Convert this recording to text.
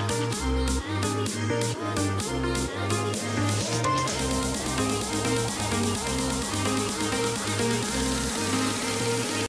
I'm gonna go.